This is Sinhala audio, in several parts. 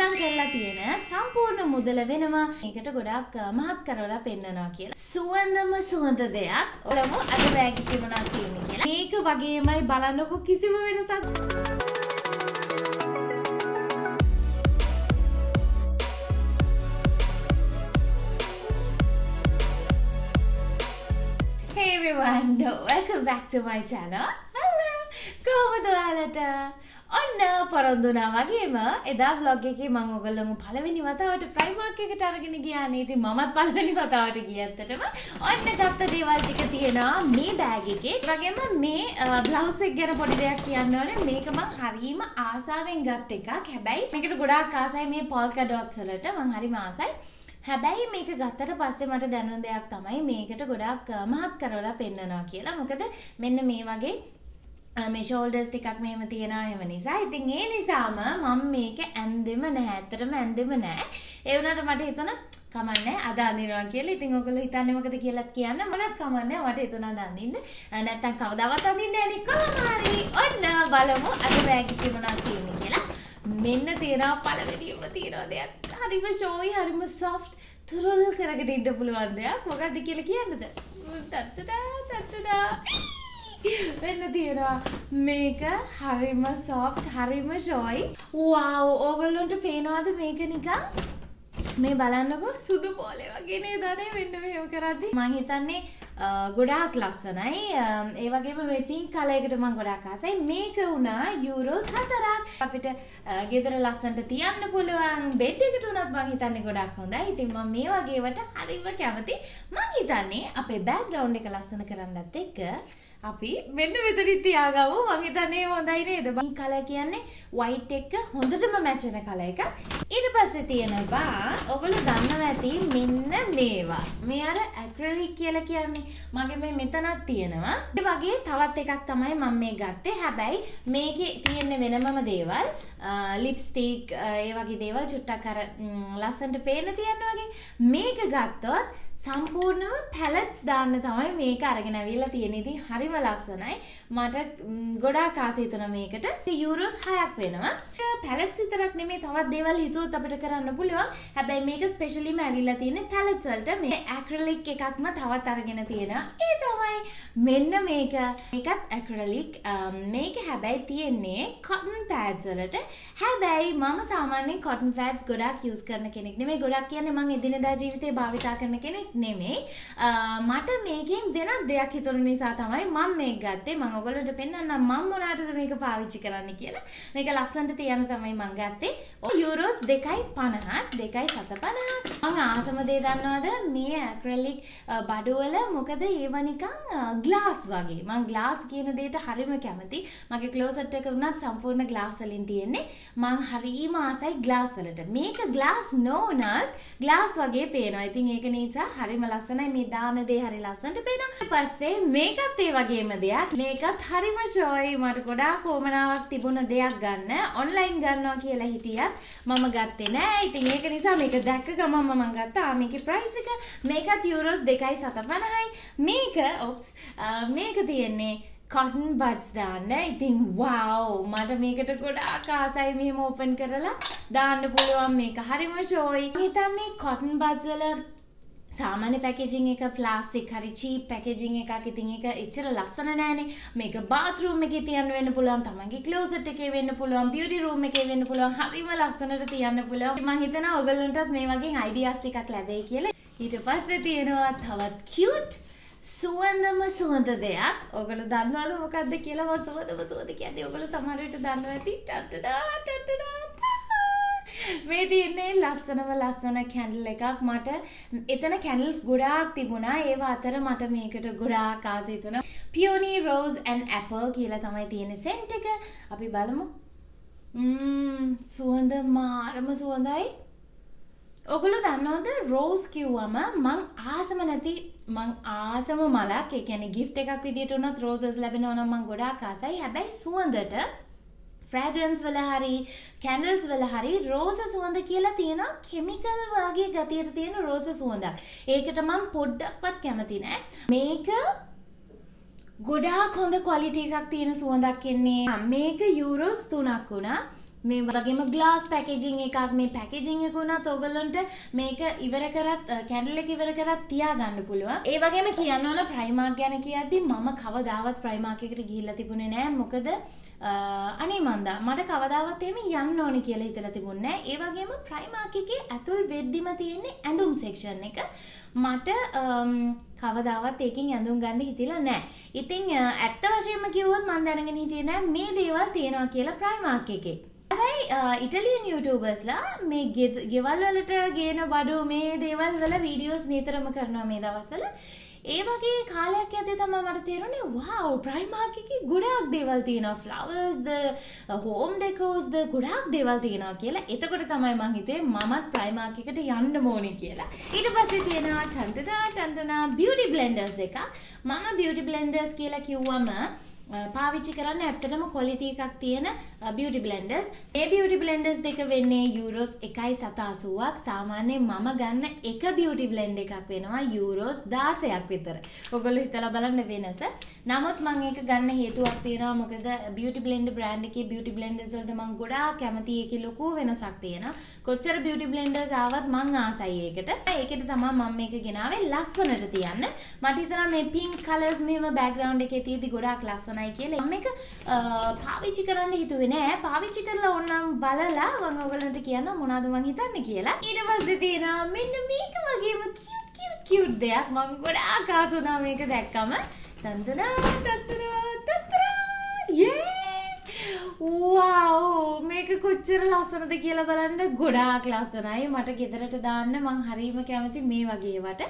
වියදම් කරලා තියෙන සම්පූර්ණ මුදල වෙනවා ඒකට ගොඩක් අ, මහත් කරවලා පෙන්නනවා කියලා. සුවඳම සුවඳ දෙයක්. ඔලම අද බෑග් එකේ මොනවද තියෙන්නේ කියලා. මේක වගේමයි බලන්නකො කිසිම වෙනසක් Hey everyone, welcome back to my channel. Hello. කොහොමද ඔයාලට? ඔන්න පොරොන්දුනා වගේම එදා vlog එකේ මම ඔයගොල්ලන්ව පළවෙනි වතාවට Primark එකට අරගෙන ගියා නේ. ඉතින් මමත් පළවෙනි වතාවට ගියේ ඇත්තටම. ඔන්න ගත්ත දේවල් ටික තියෙනවා මේ බෑග් එකේ. ඒ වගේම මේ බ්ලවුස් එක ගැන පොඩි දෙයක් කියන්න ඕනේ. මේක මං හරීම ආසාවෙන් ගත් එකක්. හැබැයි මේකට ගොඩාක් ආසයි මේ polka dots වලට. මං හරිම ආසයි. හැබැයි මේක ගත්තට පස්සේ මට දැනුන දෙයක් තමයි මේකට ගොඩක් අ, මහත් කරවලා පෙන්නනවා කියලා. මොකද මෙන්න මේ වගේ අ, මේ ෂෝල්ඩර්ස් ටිකක් මෙහෙම තියෙනවා එහෙම නිසා. ඉතින් ඒ නිසාම මම මේක ඇන්දෙම නැහැ. ඇත්තටම ඇන්දෙම නැහැ. ඒ වුණාට මට හිතුණා කමන්නේ අද අඳිනවා කියලා. ඉතින් ඔයගොල්ලෝ හිතන්නේ මොකද කියලාත් කියන්න. මලත් කමන්නේ මට හිතුණා අද අඳින්න. අ, නැත්තම් කවදාවත් අඳින්නේ නැහැ නේ කොහොම හරි. ඔන්න බලමු අද බෑග් එකේ මොනවද තියෙන්නේ කියලා. මෙන්න තියෙනවා පළවෙනිම තියෙනවා දෙයක්. හරිම ෂෝයි හරිම සොෆ්ට් තුරුල් කරගෙන ඉන්න පුළුවන් දෙයක්. මොකක්ද කියලා කියන්නද? තත්තඩා තත්තඩා වෙන්න තියෙනවා. මේක හරිම සොෆ්ට් හරිම ෂෝයි. වව් ඕගොල්ලොන්ට පේනවද මේක නිකන්? මේ බලන්නකො. සුදු පෝලේ වගේ නේද අනේ? මෙන්න මෙහෙම කරද්දි. මං හිතන්නේ අ, ගොඩාක් ලස්සනයි. අ, ඒ වගේම මේ පින්ක් කලර් එකට මං ගොඩාක් ආසයි. මේක වුණා යූරෝස් 4ක් අපිට අ, ගෙදර ලස්සනට තියන්න පුළුවන් බෙඩ් එකට උනත් මං හිතන්නේ ගොඩාක් හොඳයි. ඉතින් මම මේ වගේවට හරිම කැමති. මං හිතන්නේ අපේ බෑග්ග්‍රවුන්ඩ් එක ලස්සන කරන්නත් එක්ක අපි මෙන්න මෙතනින් තියාගමු. මං හිතන්නේ හොඳයි නේද? මේ කලර් කියන්නේ white එක හොඳටම මැච් වෙන කලර් එකක් ඊට පස්සේ තියෙනවා ඔයගොල්ලෝ දන්නවා ඇති මෙන්න මේවා. මේ අර acrylic කියලා කියන්නේ. මගේ මේ මෙතනක් තියෙනවා. ඒ වගේ තවත් එකක් තමයි මම මේ ගත්තේ. හැබැයි මේකේ තියෙන වෙනමම දේවල් ලිප්ස්ටික් ඒ වගේ දේවල් චුට්ටක් අර ම්, ලස්සනට පේන්න තියන්න වගේ. මේක ගත්තොත් සම්පූර්ණම පැලට්ස් දාන්න තමයි මේක අරගෙන ඇවිල්ලා තියෙන්නේ. ඉතින් හරිම ලස්සනයි. මට ම්, ගොඩාක් ආසයි හිතුණා මේකට. යූරෝස් 6ක් වෙනවා. පැලට්ස් විතරක් නෙමෙයි තවත් දේවල් හිතුවොත් අපිට කරන්න පුළුවන්. හැබැයි මේක ස්පෙෂලිම ඇවිල්ලා තියෙන්නේ පැලට්ස් වලට. මේ ඇක්‍රිලික් එකක්ම තවත් අරගෙන තියෙනවා. ඒ තමයි මෙන්න මේක. මේකත් ඇක්‍රිලික්. මේක හැබැයි තියෙන්නේ cotton pads වලට. හැබැයි මම සාමාන්‍යයෙන් cotton pads ගොඩාක් use කරන කෙනෙක් නෙමෙයි. ගොඩක් කියන්නේ මම එදිනෙදා ජීවිතේ භාවිතා කරන කෙනෙක් නෙමෙයි. අ, මට මේකෙන් වෙනත් දෙයක් හිතුන නිසා තමයි මම මේක ගත්තේ. මම ඔයගොල්ලන්ට පෙන්වන්නම් මම මොනවටද මේක පාවිච්චි කරන්න කියලා. මේක ලස්සනට තියන්න තමයි මම ගත්තේ. ඔය යූරෝස් 2.50ක් 2.750ක්. මම ආසම දේ දන්නවද? මේ ඇක්‍රිලික් බඩුවල මොකද ඒව නිකන් ග්ලාස් වගේ. මම ග්ලාස් කියන දෙයට හරිම කැමති. මගේ ක්ලෝසට් එක වුණත් සම්පූර්ණ ග්ලාස් වලින් තියෙන්නේ. මම හරිම ආසයි ග්ලාස් වලට. මේක ග්ලාස් නොවුනත් ග්ලාස් වගේ පේනවා. ඉතින් ඒක නිසා හරිම ලස්සනයි මේ දාන දේ හරි ලස්සනට පේනවා. ඊට පස්සේ මේකත් ඒ වගේම දෙයක්. මේකත් හරිම ෂෝයි. මට ගොඩාක් ඕමනාවක් තිබුණ දෙයක් ගන්න. ඔන්ලයින් ගන්නවා කියලා හිටියත් මම ගත්තේ නෑ. ඉතින් ඒක නිසා මේක දැක්ක ගමන්ම මම ගත්තා. ආ මේකේ ප්‍රයිස් එක මේකත් යූරෝස් 2.750යි. මේක ඔප්ස් මේක තියෙන්නේ cotton buds දාන්න. ඉතින් wow මට මේකට ගොඩාක් ආසයි මෙහෙම ඕපන් කරලා දාන්න පුළුවන් මේක. හරිම ෂෝයි. මම හිතන්නේ cotton buds වල සාමාන්‍ය පැකේජිං එක ප්ලාස්ටික් හරි චීප් පැකේජිං එකක්. ඉතින් ඒක එච්චර ලස්සන නෑනේ. මේක බාත්රූම් එකේ තියන්න වෙන්න පුළුවන් තමන්ගේ ක්ලෝසට් එකේ වෙන්න පුළුවන් බියුටි රූම් එකේ වෙන්න පුළුවන්. හරිම ලස්සනට තියන්න පුළුවන්. මම හිතනවා ඔයගොල්ලන්ටත් මේ වගේ අයිඩියාස් ටිකක් ලැබෙයි කියලා. ඊට පස්සේ තියෙනවා තවත් කියුට් සුවඳම සුවඳ දෙයක්. ඔගොල්ලෝ දන්නවද මොකක්ද කියලා. මම සුවඳම සුවඳ කියන්නේ ඔගොල්ලෝ සමහර විට දන්නවා ඇති. ටටඩා ටටඩා මේ තියන්නේ ලස්සනම ලස්සන කැන්ඩල් එකක් මට. එතන කැන්ඩල්ස් ගොඩාක් තිබුණා. ඒවා අතර මට මේකට ගොඩාක් ආසයි තුන. පියෝනී රෝස් ඇන් ඇපල් කියලා තමයි තියෙන සෙන්ට් එක. අපි බලමු. ම්ම් සුවඳ මාරම සුවඳයි. ඔගොල්ලෝ දන්නවද රෝස් කිව්වම මං ආසම නැති මං ආසම මලක් ඒ කියන්නේ ගිෆ්ට් එකක් විදියට උනත් රෝසස් ලැබෙනවා නම් මං ගොඩාක් ආසයි. හැබැයි සුවඳට ෆ්‍රෑග්‍රන්ස් වල හරි කැන්ඩල්ස් වල හරි රෝස සුවඳ කියලා තියෙනවා කෙමිකල් වගේ ගතියට තියෙන රෝස සුවඳක්. ඒකට මම පොඩ්ඩක්වත් කැමති නෑ. මේක ගොඩාක් හොඳ ක්වලිටි එකක් තියෙන සුවඳක් එන්නේ. මේක යූරෝස් 3ක් වුණා. මේ වගේම ග්ලාස් පැකේජිං එකක් මේ පැකේජිං එක උනත් ඔයගොල්ලන්ට මේක ඉවර කරත් කැන්ඩල් එක ඉවර කරත් තියාගන්න පුළුවන්. ඒ වගේම කියන්න ඕන ප්‍රයිමාක් ගැන කියද්දි මම කවදාවත් ප්‍රයිමාක් එකට ගිහිල්ලා තිබුණේ නෑ. මොකද අනේ මන්දා මට කවදාවත් එහෙම යන්න ඕනේ කියලා හිතලා තිබුණේ නෑ. ඒ වගේම ප්‍රයිමාක් එකේ ඇතුල් වෙද්දිම තියෙන්නේ ඇඳුම් සෙක්ෂන් එක. මට කවදාවත් ඒකෙන් ඇඳුම් ගන්න හිතිලා නෑ. ඉතින් ඇත්ත වශයෙන්ම කිව්වොත් මම දැනගෙන හිටියේ නෑ මේ දේවල් තියෙනවා කියලා ප්‍රයිමාක් එකේ. හැබැයි ඉටලියන් YouTubeර්ස්ලා මේ ගෙවල් වලට ගේන බඩු මේ දේවල් වල වීඩියෝස් නිතරම කරනවා මේ දවස්වල. ඒ වගේ කාලයක් ඇද්දි තමයි මට තේරුණේ වව් ප්‍රයිමාර්ක් එකේ ගොඩාක් දේවල් තියෙනවා ෆ්ලවර්ස්ද හෝම් ඩෙකෝස්ද ගොඩාක් දේවල් තියෙනවා කියලා. එතකොට තමයි මං හිතුවේ මමත් ප්‍රයිමාර්ක් එකට යන්න ඕනේ කියලා. ඊට පස්සේ තියෙනවා ටන්ටනා ටන්ටනා බියුටි බ්ලෙන්ඩර්ස් දෙකක්. මම බියුටි බ්ලෙන්ඩර්ස් කියලා කිව්වම පාවිච්චි කරන්න ඇත්තටම කොලිටි එකක් තියෙන බියුටි බ්ලෙන්ඩර්ස් ඒ බියුටි බ්ලෙන්ඩර්ස් දෙක වෙන්නේ යූරෝස් එකයි සතාසුවක්. සාමාන්‍යයෙන් මම ගන්න එක බියුටි බ්ලෙන්ඩ් එකක් වෙනවා යූරෝස් දාසයක් විතර. ඔගොල්ලෝ හිතලා බලන්න වෙනස. නමුත් මම ඒක ගන්න හේතුවක් තියෙනවා. මොකද බියුටි බ්ලෙන්ඩ් බ්‍රෑන්ඩ් එකේ බියුටි බ්ලෙන්ඩර්ස් වලට මම ගොඩාක් කැමතියි ඒකේ ලොකු වෙනසක් තියෙනවා. කොච්චර බියුටි බ්ලෙන්ඩර්ස් ආවත් මං ආසයි ඒකට. ඒකට තමයි මම මේක ගෙනාවේ ලස්සනට තියන්න. මට හිතෙනවා මේ පින්ක් කලර්ස් මෙහෙම බෑග්ග්‍රවුන්ඩ් එකේ තියෙදි ගොඩාක් ලස්සනයි කරනයි කියලා. මම එක පාවිච්චි කරන්න හිතුවේ නෑ. පාවිච්චි කරලා ඕනම් බලලා මම ඔයගලන්ට කියන්න මොනවද මං හිතන්නේ කියලා. ඊට පස්සේ තියෙනවා මෙන්න මේක වගේම කියුට් කියුට් කියුට් දෙයක්. මං ගොඩාක් ආස වුණා මේක දැක්කම. තන්තනා තන්තනා තන්තනා යේ වව් මේක කොච්චර ලස්සනද කියලා බලන්න ගොඩාක් ලස්සනයි. මට ගෙදරට දාන්න මං හරීම කැමති මේ වගේ ඒවට.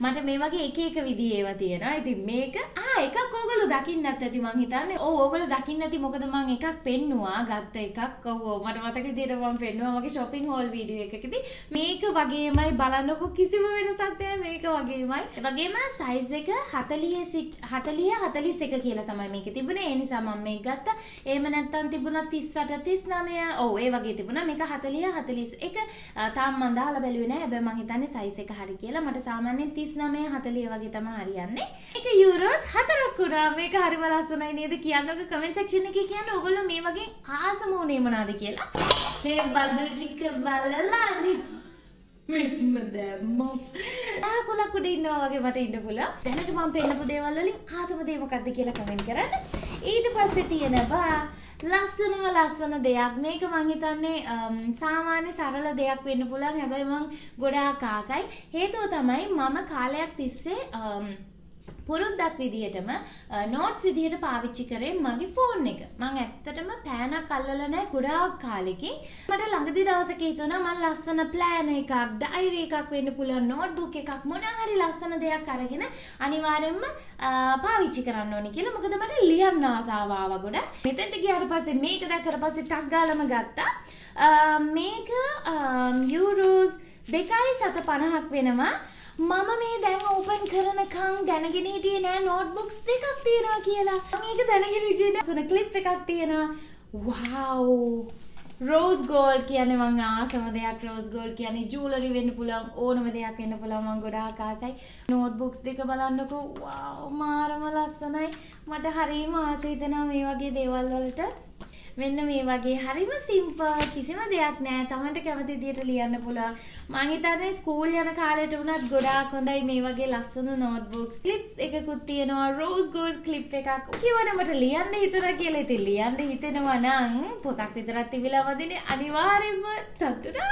මට මේ වගේ එක එක විදිහේ ඒවා තියෙනවා. ඉතින් මේක ආ එකක් ඕගොල්ලෝ දකින්නත් ඇති මං හිතන්නේ. ඔව් ඕගොල්ලෝ දකින්න ඇති මොකද මං එකක් පෙන්නුවා ගත්ත එකක්. ඔව් ඔව් මට මතක විදිහට මං පෙන්නුවා මගේ shopping haul වීඩියෝ එකකදී මේක වගේමයි බලන්නකො කිසිම වෙනසක් නැහැ. මේක වගේමයි. ඒ වගේම සයිස් එක 40 40 41 කියලා තමයි මේකේ තිබුණේ. ඒ නිසා මම මේක ගත්තා. එහෙම නැත්නම් තිබුණා 38 39 ඔව් ඒ වගේ තිබුණා. මේක 40 41 තාම මම දාලා බැලුවේ නැහැ හැබැයි මම හිතන්නේ සයිස් එක හරි කියලා. මට සාමාන්‍යයෙන් 39 40 වගේ තමයි හරියන්නේ. මේක යූරෝස් හතරක් වුණා. මේක හරිම ලස්සනයි නේද කියන්නකො කමෙන්ට් සෙක්ෂන් එකේ කියන්න. ඕගොල්ලෝ මේ වගේ ආසම උනේ මොනවාද කියලා. මේ බඩු ටික බලලා මෙන්න දැම්මෝ. ආකුලක් උඩ ඉන්නවා වගේ මට ඉන්න පුළුවන්. දැනට මම පෙන්නපු දේවල් වලින් ආසම දේ මොකක්ද කියලා කමෙන්ට් කරන්න. ඊට පස්සේ තියෙනවා ලස්සනම ලස්සන දෙයක්. මේක මං හිතන්නේ සාමාන්‍ය සරල දෙයක් වෙන්න පුළුවන්. හැබැයි මං ගොඩාක් ආසයි. හේතුව තමයි මම කාලයක් තිස්සේ පුරුද්දක් විදිහටම නෝට්ස් විදිහට පාවිච්චි කරේ මගේ ෆෝන් එක. මම ඇත්තටම පෑනක් අල්ලලා නැහැ ගොඩාක් කාලෙකින්. මට ළඟදි දවසක හිතුණා මම ලස්සන ප්ලෑන් එකක්, ඩයරි එකක් වෙන්න පුළුවන් නෝට්බුක් එකක් මොන හරි ලස්සන දෙයක් අරගෙන අනිවාර්යෙන්ම පාවිච්චි කරන්න ඕනේ කියලා. මොකද මට ලියන්න ආසාව ආවා ගොඩක්. මෙතෙන්ට ගියාට පස්සේ මේක දැක්කට පස්සේ ටක් ගාලම ගත්තා. මේක යූරෝස් දෙකයි සත පණහක් වෙනවා මම මේ දැන් ඕපන් කරනකම් දැනගෙන හිටියේ නෑ නෝට්බුක්ස් දෙකක් තියෙනවා කියලා. මම ඒක දැනගෙන හිටියේ නෑ. සන ක්ලිප් එකක් තියෙනවා. වව්. රෝස් ගෝල්ඩ් කියන්නේ මං ආසම දෙයක් රෝස් ගෝල්ඩ් කියන්නේ ජූලරි වෙන්න පුළුවන් ඕනම දෙයක් වෙන්න පුළුවන් මං ගොඩාක් ආසයි නෝට්බුක්ස් දෙක බලන්නකෝ වව් මාරම ලස්සනයි මට හරිම ආසයි දෙනවා මේ වගේ දේවල් වලට මෙන්න මේ වගේ හරිම සිම්පල් කිසිම දෙයක් නෑ. තමන්ට කැමති විදියට ලියන්න පුළුවන්. මං හිතන්නේ ස්කූල් යන කාලෙට වුණත් ගොඩාක් හොඳයි මේ වගේ ලස්සන නෝට්බුක්ස් ක්ලිප්ස් එකකුත් තියෙනවා රෝස් ගෝල්ඩ් ක්ලිප් එකක්. කිව්වනේ මට ලියන්න හිතුණා කියලා ඉතින් ලියන්න හිතෙනවා නම් පොතක් විතරක් තිබිලා වදිනේ අනිවාර්යෙන්ම ටට්ටඩා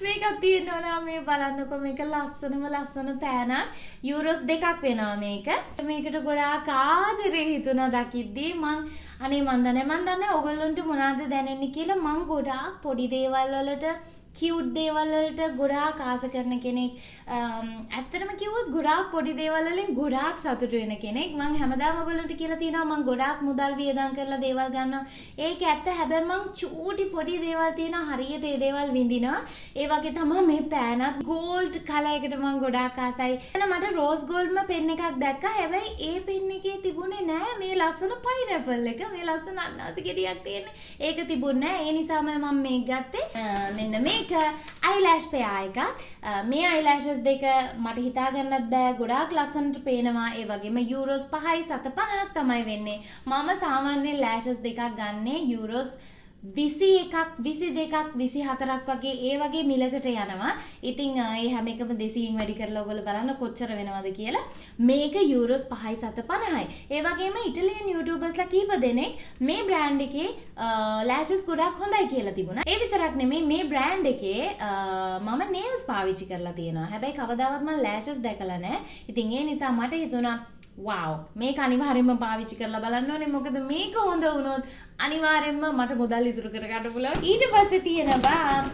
ටට්ටඩා මේකක් තියෙනවා නම් මේ බලන්නකො. මේක ලස්සනම ලස්සන පෑනක් යූරෝස් දෙකක් වෙනවා මේක. මේකට ගොඩාක් ආදරේ හිතුණා දකිද්දී මං අනේ මන් දන්නේ මන් දන්නේ ඔයගොල්ලන්ට මොනවද දැනෙන්නේ කියලා මං ගොඩාක් පොඩි දේවල් වලට කියව් දේවල් වලට ගොඩාක් ආස කරන කෙනෙක් um, ඇත්තටම කිව්වොත් ගොඩාක් පොඩි දේවල් වලින් ගොඩාක් සතුටු වෙන කෙනෙක්. මං හැමදාම ඔයගොල්ලන්ට කියලා තියෙනවා මං ගොඩාක් මුදල් වියදම් කරලා දේවල් ගන්නවා. ඒක ඇත්ත හැබැයි මං චූටි පොඩි දේවල් තියෙනවා. හරියට ඒ දේවල් විඳිනවා. ඒ වගේ තමයි මේ පෑනත් ගෝල්ඩ් කලර් එකට මං ගොඩාක් ආසයි. එන මට රෝස් ගෝල්ඩ්ම පෙන් එකක් දැක්කා. හැබැයි ඒ පෙන් එකේ තිබුණේ නෑ. මේ ලස්සන පයිනැපල් එක. මේ ලස්සන අන්නාසි ගෙඩියක් තියෙන්නේ. ඒක තිබුණේ නෑ. ඒ නිසාම මම මේක ගත්තේ. මෙන්න මේ මේක අයිලෑෂ් පෙයා එකක්. මේ අයිලෑෂස් දෙක මට හිතාගන්නත් බෑ. ගොඩාක් ලස්සනට පේනවා. ඒ වගේම යූරෝස් පහයි සත පණහක් තමයි වෙන්නේ. මම සාමාන්‍යයෙන් ලෑෂස් දෙකක් ගන්නේ යූරෝස් විසි එකක් විසි දෙකක් විසි හතරක් වගේ ඒ වගේ මිලකට යනවා. ඉතිං ඒ හැම එකම දෙසියෙන් වැඩි කරලා ඔගොල්ලෝ බලන්න කොච්චර වෙනවද කියලා. මේක යූරෝස් පහයි සත පණහයි ඒ වගේම ඉටලියන් යුටබස්ලා කීප දෙනෙක් මේ බ්‍රෑන්් එකේ ලෑශස් ගොඩක් හොඳයි කියලා තිබුණා. ඒ විතරක් නෙමේ මේ බ්‍රෑන්් එකේ මම නේල්ස් පාවිච්චි කරලා තියෙනවා. හැබැයි කවදාවත්ම ලෑශස් දැකලා නෑ ඉතින් ඒ නිසා මට හිතුණා වව් මේක අනිවාර්යෙන්ම පාවිච්චි කරලා බලන්න ඕනේ. මොකද මේක හොඳ වුණොත් අනිවාර්යෙන්ම මට මුදල් ඉතුරු කරගන්න පුළුවන්. ඊට පස්සේ තියෙනවා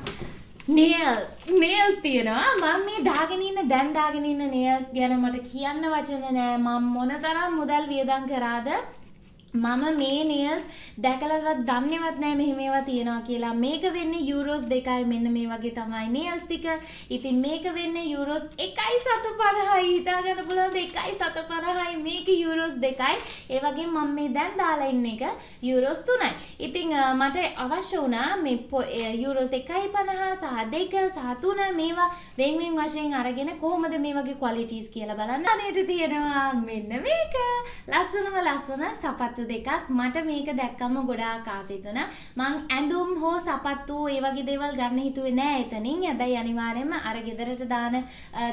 නේල්ස් නේල්ස් තියෙනවා. මම මේ දාගෙන ඉන්න දැන් දාගෙන ඉන්න නේල්ස් ගැන මට කියන්න වචන නෑ. මම මොනතරම් මුදල් වියදම් කරාද? මම මේ නියස් දැකලවත් දන්නේවත් නෑ මෙහෙම ඒවා තියෙනවා කියලා. මේක වෙන්නේ යූරෝස් 2යි මෙන්න මේ වගේ තමයි නියස් ටික. ඉතින් මේක වෙන්නේ යූරෝස් 1.750යි. හිතා ගන්න පුළුවන්ද 1.750යි මේක යූරෝස් 2යි. ඒ වගේම මම මේ දැන් දාලා ඉන්න එක යූරෝස් 3යි. ඉතින් මට අවශ්‍ය වුණා මේ යූරෝස් 1.50 සහ 2 සහ 3 මේවා වෙන් වෙන් වශයෙන් අරගෙන කොහොමද මේ වගේ ක්වලිටිස් කියලා බලන්න. අනේට තියෙනවා මෙන්න මේක. ලස්සනම ලස්සන සපත්තු දෙකක් මට මේක දැක්කම ගොඩාක් ආසයි තුනා මං ඇඳුම් හෝ සපත්තු ඒ වගේ දේවල් ගන්න හිතුවේ නෑ එතනින්. හැබැයි අනිවාර්යයෙන්ම අර ගෙදරට දාන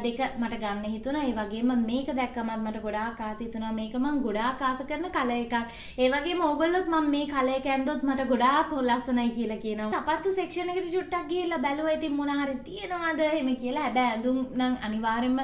දෙක මට ගන්න හිතුණා. ඒ වගේම මේක දැක්කමත් මට ගොඩාක් ආසයි තුනා මේක මං ගොඩාක් ආස කරන කල එකක්. ඒ වගේම ඕගොල්ලොත් මම මේ කල එක ඇඳොත් මට ගොඩාක් ලස්සනයි කියලා කියනවා. සපත්තු සෙක්ෂන් එකට චුට්ටක් ගිහිල්ලා බැලුවා. ඉතින් මොන හරි තියෙනවද? එහෙම කියලා. හැබැයි ඇඳුම් නම් අනිවාර්යයෙන්ම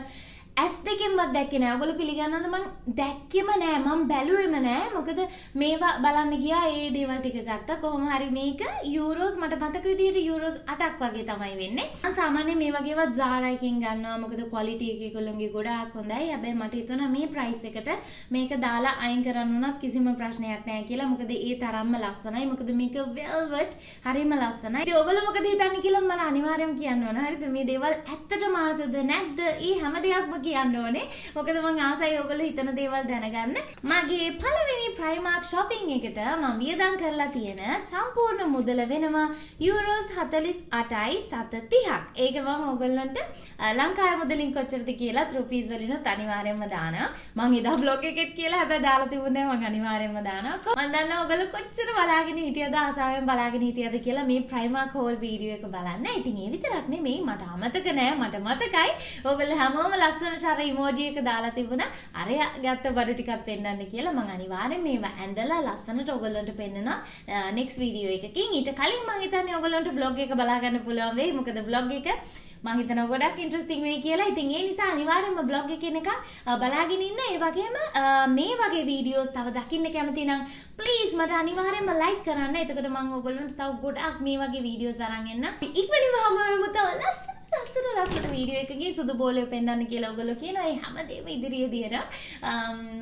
ඇස් දෙකෙන්වත් දැක්කේ නෑ. ඔයගොල්ලෝ පිළිගන්නවද මං දැක්කෙම නෑ. මං බැලුවෙම නෑ. මොකද මේවා බලන්න ගියා ඒ දේවල් ටික ගත්තා. කොහොම හරි මේක යූරෝස් මට මතක විදිහට යූරෝස් 8ක් වගේ තමයි වෙන්නේ. මම සාමාන්‍යයෙන් මේ වගේවත් Zara එකෙන් ගන්නවා. මොකද quality එක ඒගොල්ලෝගේ ගොඩාක් හොඳයි. හැබැයි මට හිතුණා මේ price එකට මේක දාලා අයින් කරන්න උනත් කිසිම ප්‍රශ්නයක් නෑ කියලා. මොකද ඒ තරම්ම ලස්සනයි. මොකද මේක velvet හරිම ලස්සනයි. ඉතින් ඔයගොල්ලෝ මොකද හිතන්නේ කියලා මම අනිවාර්යයෙන්ම කියන්න ඕන. හරිද? මේ දේවල් ඇත්තටම ආසද නැද්ද? ඒ හැම දෙයක්ම කියන්න ඕනේ. මොකද මං ආසයි ඔයගොල්ලෝ හිතන දේවල් දැනගන්න. මගේ පළවෙනි ප්‍රයිමාර්ක් shopping එකට මම වියදම් කරලා තියෙන සම්පූර්ණ මුදල වෙනවා යූරෝස් 48යි 730ක් ඒක මම ඔයගොල්ලන්ට ලංකාවේ මුදලින් කොච්චරද කියලා රුපීස් වලින් අනිවාර්යයෙන්ම දානවා. මං එදා බ්ලොග් එකෙත් කියලා හැබැයි දාලා තිබුණේ මං අනිවාර්යයෙන්ම දානවා. මං දන්නවා ඔයගොල්ලෝ කොච්චර බලාගෙන හිටියද ආසාවෙන් බලාගෙන හිටියද කියලා මේ ප්‍රයිමාර්ක් හෝල් වීඩියෝ එක බලන්න. ඉතින් ඒ විතරක් නෙමෙයි මට අමතක නෑ මට මතකයි. ඔයගොල්ලෝ හැමෝම ලස්සන ලස්සනට අර ඉමෝජි එක දාලා තිබුණා අර ගත්ත බඩු ටිකක් පෙන්වන්න කියලා මම අනිවාර්යෙන් මේවා ඇඳලා ලස්සනට ඔයගොල්ලන්ට පෙන්නනවා නෙක්ස්ට් වීඩියෝ එකකින් ඊට කලින් මම හිතන්නේ ඔයගොල්ලන්ට බ්ලොග් එක බලා ගන්න පුළුවන් වෙයි මොකද බ්ලොග් එක මම හිතනවා ගොඩක් ඉන්ට්‍රස්ටිං වෙයි කියලා. ඉතින් ඒ නිසා අනිවාර්යෙන්ම බ්ලොග් එකේ එක බලාගෙන ඉන්න. ඒ වගේම මේ වගේ වීඩියෝස් තව දකින්න කැමති නම් ප්ලීස් මට අනිවාර්යෙන්ම ලයික් කරන්න. එතකොට මම ඔයගොල්ලන්ට තව ගොඩක් මේ වගේ වීඩියෝස් අරන් එන්න. ඉක්මනින්ම හමු වෙමු තව ලස්සන ලස්සන ලස්සන වීඩියෝ එකකින් සුදු බෝලය පෙන්වන්න කියලා ඔයගොල්ලෝ කියනවා. ඒ හැමදේම ඉදිරියේදී එන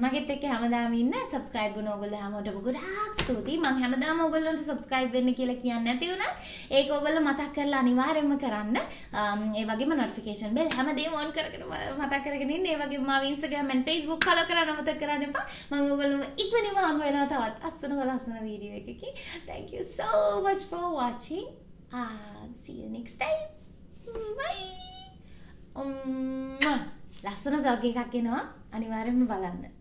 මගෙත් එක්ක හැමදාම ඉන්න සබ්ස්ක්‍රයිබ් වුණ ඔයගොල්ලෝ හැමෝටම ගොඩාක් ස්තුතියි. මම හැමදාම ඔයගොල්ලන්ට සබ්ස්ක්‍රයිබ් වෙන්න කියලා කියන්නේ නැති වුණා. ඒක ඔයගොල්ලෝ මතක් කරලා අනිවාර්යයෙන්ම කරන්න. ඒ වගේම නොටිෆිකේෂන් බෙල් හැමදේම ඔන් කරගෙන මතක් කරගෙන ඉන්න. ඒ වගේම මාව Instagram and Facebook follow කරන්න අමතක කරන්න එපා. මම ඔයගොල්ලෝ ඉක්මනින්ම හම්බ වෙනවා තවත් අස්සන ලස්සන වීඩියෝ එකකින්. Thank you so much for watching. Uh, see you next time. බයි ලස්සන බ්ලොග් එකක් එනවා. අනිවාර්යෙන්ම බලන්න.